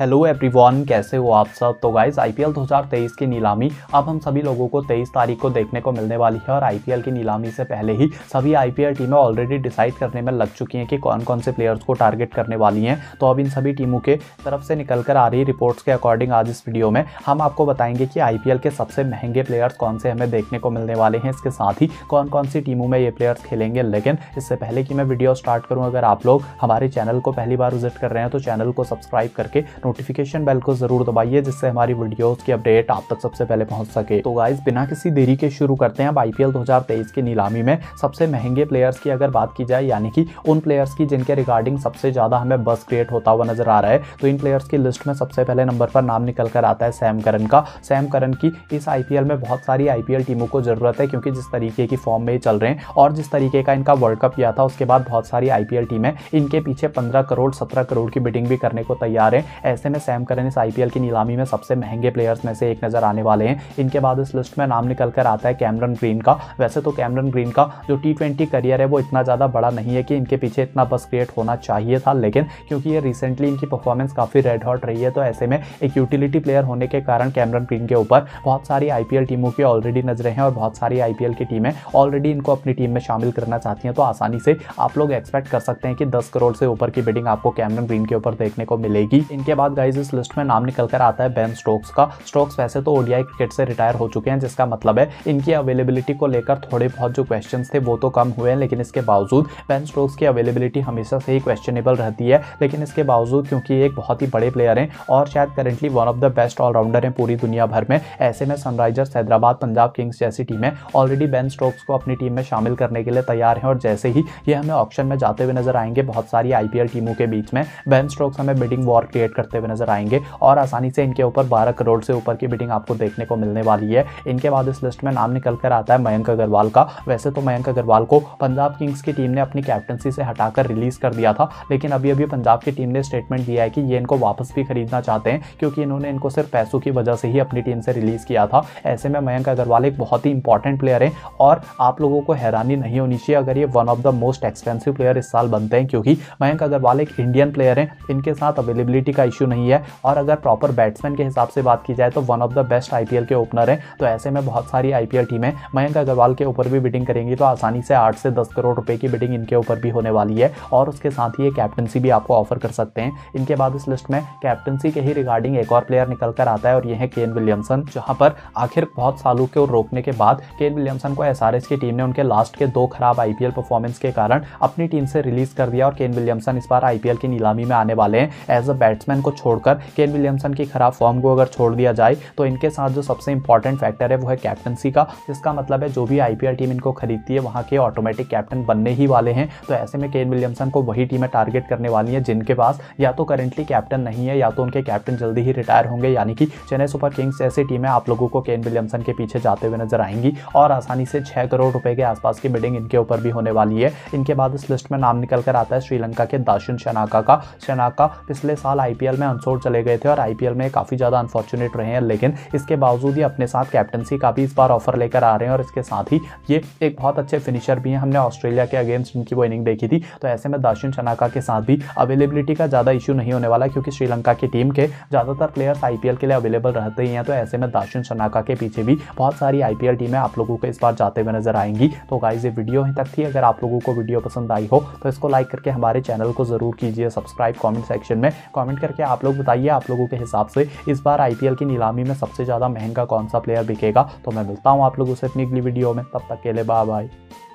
Hello everyone कैसे हो आप सब? तो गाइज़ आईपीएल 2023 की नीलामी, अब हम सभी लोगों को 23 तारीख को देखने को मिलने वाली है और आईपीएल की नीलामी से पहले ही सभी आईपीएल टीमें ऑलरेडी डिसाइड करने में लग चुकी हैं कि कौन कौन से प्लेयर्स को टारगेट करने वाली हैं। तो अब इन सभी टीमों के तरफ़ से निकल कर आ रही रिपोर्ट्स के अकॉर्डिंग आज इस वीडियो में, हम आपको बताएँगे कि आईपीएल के सबसे महँगे प्लेयर्स कौन से हमें देखने को मिलने वाले हैं। इसके साथ ही कौन कौन सी टीमों में ये प्लेयर्स खेलेंगे। लेकिन इससे पहले कि मैं वीडियो स्टार्ट करूँ, अगर आप लोग हमारे चैनल को पहली बार विज़िट कर रहे हैं तो चैनल को सब्सक्राइब करके नोटिफिकेशन बेल को ज़रूर दबाइए, जिससे हमारी वीडियोस की अपडेट आप तक सबसे पहले पहुँच सके। तो गाइज़ बिना किसी देरी के शुरू करते हैं अब आईपीएल 2023 की नीलामी में। सबसे महँगे प्लेयर्स की अगर बात की जाए, यानी कि उन प्लेयर्स की जिनके रिगार्डिंग सबसे ज़्यादा हमें बस क्रिएट होता हुआ नज़र आ रहा है तो इन प्लेयर्स की लिस्ट में सबसे पहले नंबर पर नाम निकल कर आता है सैम करन का। सैम करन की इस आईपीएल में बहुत सारी आईपीएल टीमों को ज़रूरत है, क्योंकि जिस तरीके की फॉर्म में चल रहे हैं और जिस तरीके का इनका वर्ल्ड कप किया था, उसके बाद बहुत सारी आईपीएल टीमें इनके पीछे पंद्रह करोड़, सत्रह करोड़ की बिटिंग भी करने को तैयार है। ऐसे में सैम करन इस आईपीएल की नीलामी में सबसे महँगे प्लेयर्स में से एक नज़र आने वाले हैं। इनके बाद इस लिस्ट में नाम निकल कर आता है कैमरन ग्रीन का। वैसे तो कैमरन ग्रीन का जो टी करियर है, वो इतना ज़्यादा बड़ा नहीं है कि इनके पीछे इतना बस क्रिएट होना चाहिए था। लेकिन क्योंकि ये रिसेंटली इनकी परफॉर्मेंस काफ़ी रेड हॉट रही है तो ऐसे में एक यूटिलिटी प्लेयर होने के कारण कैमरन ग्रीन के ऊपर बहुत सारी आईपीएल टीमों की ऑलरेडी नज़रें हैं और बहुत सारी आईपीएल की टीमें ऑलरेडी इनको अपनी टीम में शामिल करना चाहती हैं तो आसानी से आप लोग एक्सपेक्ट कर सकते हैं कि दस करोड़ से ऊपर की बिडिंग आपको कैमरन ग्रीन के ऊपर देखने को मिलेगी। इनके बाद गाइज़ इस लिस्ट में नाम निकल कर आता है बेन स्टोक्स का। स्टोक्स वैसे तो ओडीआई क्रिकेट से रिटायर हो चुके हैं, जिसका मतलब है इनकी अवेलेबिलिटी को लेकर थोड़े बहुत जो क्वेश्चन थे वो तो कम हुए हैं, लेकिन इसके बावजूद बेन स्टोक्स की अवेलेबिलिटी हमेशा से ही क्वेश्चनेबल रहती है। लेकिन इसके बावजूद क्योंकि एक बहुत ही बड़े प्लेयर हैं और शायद currently one of the best allrounder हैं पूरी दुनिया भर में, ऐसे में सनराइजर्स हैदराबाद, पंजाब किंग्स जैसी टीमें ऑलरेडी बेन स्टोक्स को अपनी टीम में शामिल करने के लिए तैयार हैं और जैसे ही ये हमें ऑप्शन में जाते हुए नज़र आएँगे बहुत सारी आईपीएल टीमों के बीच में बेन स्टोक्स हमें बिडिंग वॉर क्रिएट करते हुए नज़र आएँगे और आसानी से इनके ऊपर बारह करोड़ से ऊपर की बिडिंग आपको देखने को मिलने वाली है। इनके बाद इस लिस्ट में नाम निकल कर आता है मयंक अग्रवाल का। वैसे तो मयंक अग्रवाल को पंजाब किंग्स की टीम ने अपनी कैप्टनसी से हटाकर रिलीज़ कर दिया था, लेकिन अभी अभी पंजाब की टीम ने स्टेटमेंट दिया है कि ये इनको वापस भी खरीदना चाहते हैं, क्योंकि इन्होंने इनको सिर्फ़ पैसों की वजह से ही अपनी टीम से रिलीज़ किया था। ऐसे में मयंक अग्रवाल एक बहुत ही इंपॉर्टेंट प्लेयर है और आप लोगों को हैरानी नहीं होनी चाहिए अगर ये one of the most expensive player इस साल बनते हैं, क्योंकि मयंक अग्रवाल एक इंडियन प्लेयर है। इनके साथ अवेलेबिलिटी का इशू नहीं है। और अगर प्रॉपर बैट्समैन के हिसाब से बात की जाए तो one of the best IPL के ओपनर है। तो ऐसे में बहुत सारी आईपीएल टीमें मयंक अग्रवाल के ऊपर भी बिटिंग करेंगी तो आसानी से आठ से दस करोड़ रुपए की बिटिंग इनके ऊपर भी होने वाली है। और उसके साथ ही ये कैप्टनसी भी आपको ऑफ़र कर सकते हैं। इनके बाद इस लिस्ट में कैप्टनसी के ही रिगार्डिंग एक और प्लेयर निकल कर आता है और ये है केन विलियमसन जहाँ पर आखिर बहुत सालों के रोकने के बाद केन विलियमसन को एसआरएस की टीम ने उनके लास्ट के दो खराब आईपीएल परफॉर्मेंस के कारण अपनी टीम से रिलीज़ कर दिया और केन विलियमसन इस बार आईपीएल की नीलामी में आने वाले हैं। एज अ बैट्समैन को छोड़कर केन विलियमसन की खराब फॉर्म को अगर छोड़ दिया जाए तो इनके साथ जो सबसे इंपॉर्टेंट फैक्टर है, वो है कैप्टनसी का, जिसका मतलब है जो भी आईपीएल टीम इनको खरीदती है, वहाँ के ऑटोमेटिक कैप्टन बनने ही वाले हैं। तो ऐसे में केन विलियमसन को वही टीमें टारगेट करने वाली हैं जिनके पास या तो करेंटली कैप्टन नहीं है, या तो उनके कैप्टन जल्दी ही रिटायर होंगे। यानी कि चेन्नई सुपर किंग्स जैसी टीमें आप लोगों को केन विलियमसन के पीछे जाते हुए नज़र आएँगी और आसानी से छः करोड़ रुपए के आसपास की बिडिंग इनके ऊपर भी होने वाली है। इनके बाद इस लिस्ट में नाम निकल कर आता है श्रीलंका के दाशुन शनाका का। शनाका पिछले साल आईपीएल में अनसोल्ड चले गए थे और आईपीएल में काफ़ी ज़्यादा अनफॉर्चुनेट रहे हैं, लेकिन इसके बावजूद ही अपने साथ कैप्टनसी का भी इस बार ऑफ़र लेकर आ रहे हैं और इसके साथ ही ये एक बहुत अच्छे फिनिशर भी हैं। हमने ऑस्ट्रेलिया के अगेंस्ट इनकी वो इनिंग देखी थी तो ऐसे में दाशुन शनाका के साथ भी अवेलेबिलिटी का ज़्यादा इशू नहीं होने वाला, क्योंकि श्रीलंका की टीम के ज़्यादातर प्लेयर्स आईपीएल के लिए अवेलेबल रहते ही हैं तो ऐसे में दाशुन शनाका के पीछे भी बहुत सारी आईपीएल टीमें आप लोगों को इस बार जाते हुए नज़र आएँगी। तो गाइज़ ये वीडियो ही तक थी। अगर आप लोगों को वीडियो पसंद आई हो तो इसको लाइक करके हमारे चैनल को ज़रूर कीजिए सब्सक्राइब कमेंट सेक्शन में। कमेंट करके आप लोग बताइए आप लोगों के हिसाब से इस बार आईपीएल की नीलामी में सबसे ज़्यादा महँगा कौन सा प्लेयर बिकेगा? तो मैं मिलता हूँ आप लोगों से अपनी अगली वीडियो में। तब तक के लिए बाय बाय